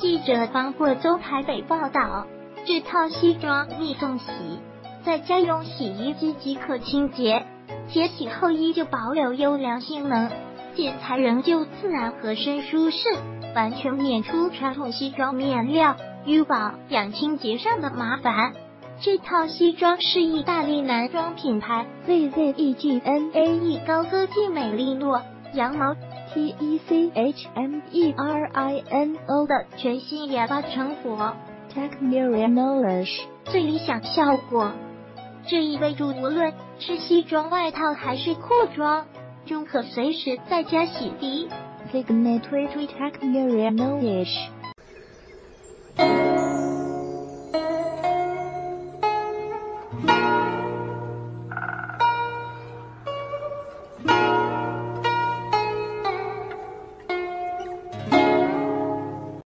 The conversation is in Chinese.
记者方过周台北报道，这套西装密送洗，在家用洗衣机即可清洁，且洗后依旧保留优良性能，剪裁仍旧自然合身舒适，完全免除传统西装面料与保养清洁上的麻烦。这套西装是意大利男装品牌 ZZEGNAE 高科技美丽诺羊毛 T E C H M E R I N O 的全新研发成果 Tech Merino-ish 最理想效果。这一备注无论是西装外套还是裤装，均可随时在家洗涤。Signet 推出 Tech Merino-ish